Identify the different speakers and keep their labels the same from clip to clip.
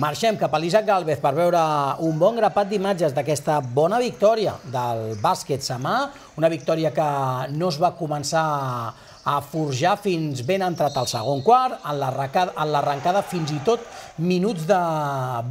Speaker 1: Marxem cap a l'Isaac Galvez per veure un bon grapat d'imatges d'aquesta bona victòria del bàsquet Samà, una victòria que no es va començar a forjar fins ben entrat al segon quart, en l'arrencada fins i tot minuts de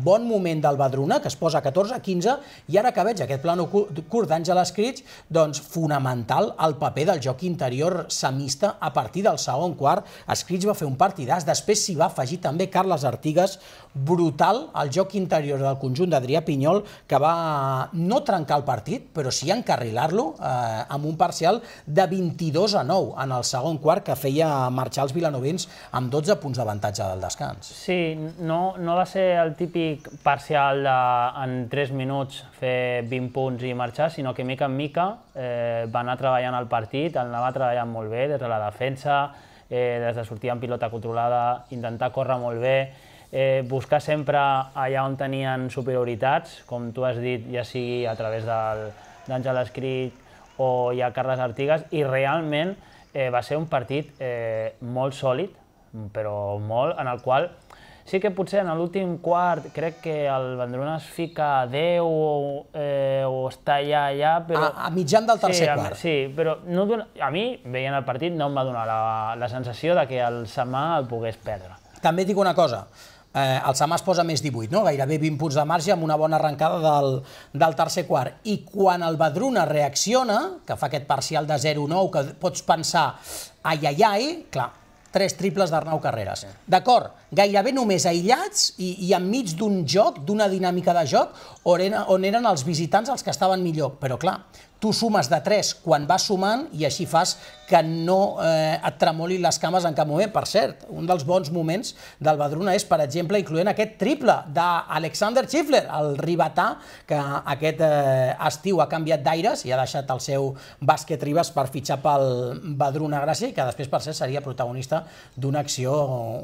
Speaker 1: bon moment del Badruna, que es posa 14-15, i ara que veig aquest plano curt d'Àngel Escrits, doncs fonamental el paper del joc interior samista a partir del segon quart. Escrits va fer un partidàs, després s'hi va afegir també Carles Artigas, brutal el joc interior del conjunt d'Adrià Pinyol, que va no trencar el partit, però sí encarrilar-lo eh, amb un parcial de 22 a 9 en el segon quart, que feia marxar els vilanovins amb 12 punts d'avantatge del descans.
Speaker 2: Sí, no, no va ser el típic parcial de, en 3 minuts fer 20 punts i marxar, sinó que mica en mica eh, va anar treballant el partit, el anava treballant molt bé des de la defensa, eh, des de sortir amb pilota controlada, intentar córrer molt bé, eh, buscar sempre allà on tenien superioritats, com tu has dit, ja sigui a través d'Àngel Escrit o ja Carles Artigas, i realment eh, va ser un partit eh, molt sòlid, però molt, en el qual sí que potser en l'últim quart crec que el Vendruna es fica a 10 o, eh, o està allà, allà, però...
Speaker 1: A, a mitjan del tercer
Speaker 2: sí,
Speaker 1: quart.
Speaker 2: A, sí, però no dona, a mi, veient el partit, no em va donar la, la sensació de que el Samà el pogués perdre.
Speaker 1: També dic una cosa, eh, el Samà es posa més 18, no? gairebé 20 punts de marge amb una bona arrencada del, del tercer quart. I quan el Badruna reacciona, que fa aquest parcial de 0-9, que pots pensar ai, ai, ai, clar, tres triples d'Arnau Carreras. D'acord, gairebé només aïllats i, i enmig d'un joc, d'una dinàmica de joc, on eren, on eren els visitants els que estaven millor. Però clar, tu sumes de 3 quan vas sumant i així fas que no eh, et tremolin les cames en cap moment. Per cert, un dels bons moments del Badruna és, per exemple, incloent aquest triple d'Alexander Schiffler, el ribetà, que aquest eh, estiu ha canviat d'aires i ha deixat el seu bàsquet Ribas per fitxar pel Badruna Gràcia i que després, per cert, seria protagonista d'una acció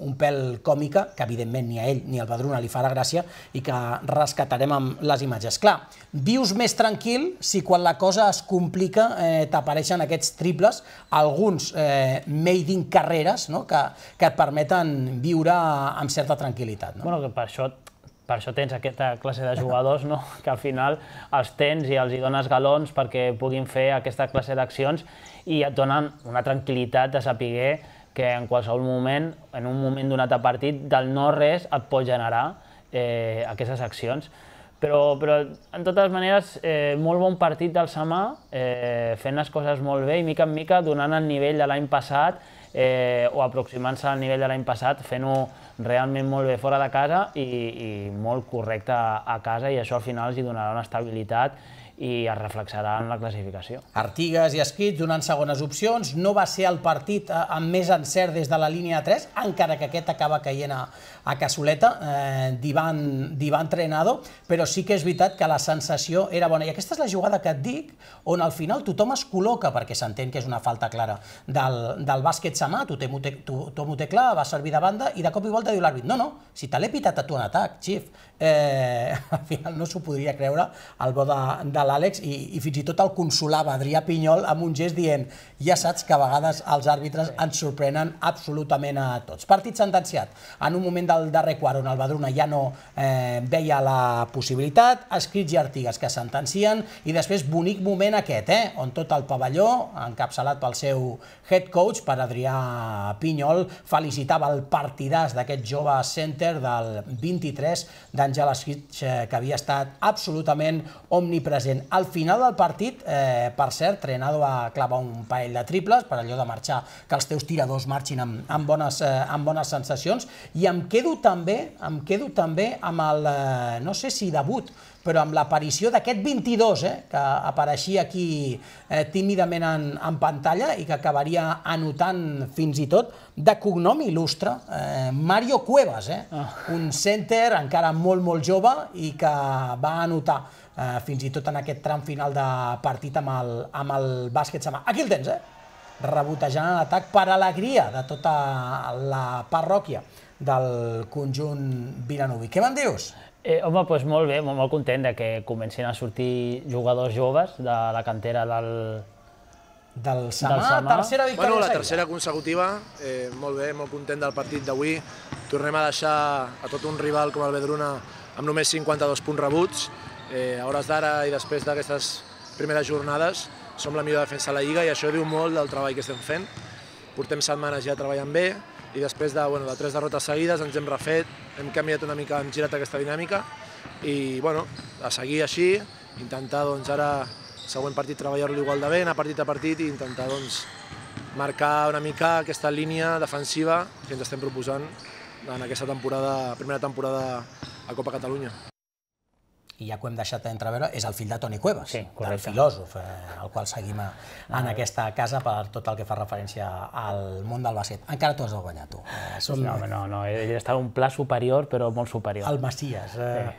Speaker 1: un pèl còmica, que evidentment ni a ell ni al Badruna li farà gràcia i que rescatarem amb les imatges. Clar, vius més tranquil si quan la cosa es complica eh, t'apareixen aquests triples alguns eh, made in carreres no? que, que et permeten viure amb certa tranquil·litat. No?
Speaker 2: Bueno, que per això per això tens aquesta classe de jugadors, no? que al final els tens i els hi dones galons perquè puguin fer aquesta classe d'accions i et donen una tranquil·litat de saber que en qualsevol moment, en un moment donat a partit, del no-res et pot generar eh, aquestes accions. Però, però en totes maneres, eh, molt bon partit del Samà, eh, fent les coses molt bé i mica en mica donant el nivell de l'any passat eh, o aproximant-se al nivell de l'any passat, fent-ho realment molt bé fora de casa i, i molt correcte a, casa i això al final els donarà una estabilitat i es reflexarà en la classificació.
Speaker 1: Artigues i Esquits donant segones opcions. No va ser el partit eh, amb més encert des de la línia 3, encara que aquest acaba caient a, a Casoleta, eh, d'Ivan Trenado, però sí que és veritat que la sensació era bona. I aquesta és la jugada que et dic, on al final tothom es col·loca, perquè s'entén que és una falta clara del, del bàsquet samà, tothom ho, té, tothom ho té clar, va servir de banda, i de cop i volta diu l'àrbit, no, no, si te l'he pitat a tu en atac, xif, eh, al final no s'ho podria creure el bo de, de l'Àlex i, i fins i tot el consolava Adrià Pinyol amb un gest dient ja saps que a vegades els àrbitres ens sorprenen absolutament a tots. Partit sentenciat. En un moment del darrer quart on el Badruna ja no eh, veia la possibilitat, escrits i artigues que sentencien i després bonic moment aquest, eh, on tot el pavelló, encapçalat pel seu head coach, per Adrià Pinyol, felicitava el partidàs d'aquest jove center del 23 d'Àngel eh, que havia estat absolutament omnipresent present. Al final del partit, eh, per cert, Trenado va clavar un parell de triples per allò de marxar, que els teus tiradors marxin amb, amb, bones, eh, amb bones sensacions, i em quedo també, em quedo també amb el, eh, no sé si debut, però amb l'aparició d'aquest 22, eh, que apareixia aquí eh, tímidament en, en pantalla i que acabaria anotant fins i tot de cognom il·lustre, eh, Mario Cuevas, eh, oh. un center encara molt, molt jove i que va anotar eh, fins i tot en aquest tram final de partit amb el, amb el bàsquet samà. Aquí el tens, eh? Rebotejant en atac per alegria de tota la parròquia del conjunt Vilanovi. Què me'n dius?
Speaker 2: Eh, home, doncs molt bé, molt, molt content de que comencin a sortir jugadors joves de la cantera del,
Speaker 1: Del Samà,
Speaker 2: Del Samà.
Speaker 1: tercera victòria
Speaker 3: Bueno, la tercera consecutiva, eh, molt bé, molt content del partit d'avui. Tornem a deixar a tot un rival com el Vedruna amb només 52 punts rebuts. Eh, a hores d'ara i després d'aquestes primeres jornades som la millor defensa de la Lliga i això diu molt del treball que estem fent. Portem setmanes ja treballant bé i després de, bueno, de tres derrotes seguides ens hem refet, hem canviat una mica, hem girat aquesta dinàmica i bueno, a seguir així, intentar doncs, ara següent partit treballar-lo igual de bé, anar partit a partit i intentar doncs, marcar una mica aquesta línia defensiva que ens estem proposant en aquesta temporada, primera temporada a Copa Catalunya.
Speaker 1: I ja que ho hem deixat d'entreveure, és el fill de Toni Cuevas,
Speaker 2: Sí,
Speaker 1: del filòsof, eh, el qual seguim a, en aquesta casa per tot el que fa referència al món del bàsquet. Encara t'ho has de guanyar, tu. Eh, som
Speaker 2: No, no, no, ell està un pla superior, però molt superior.
Speaker 1: el Messias. Eh,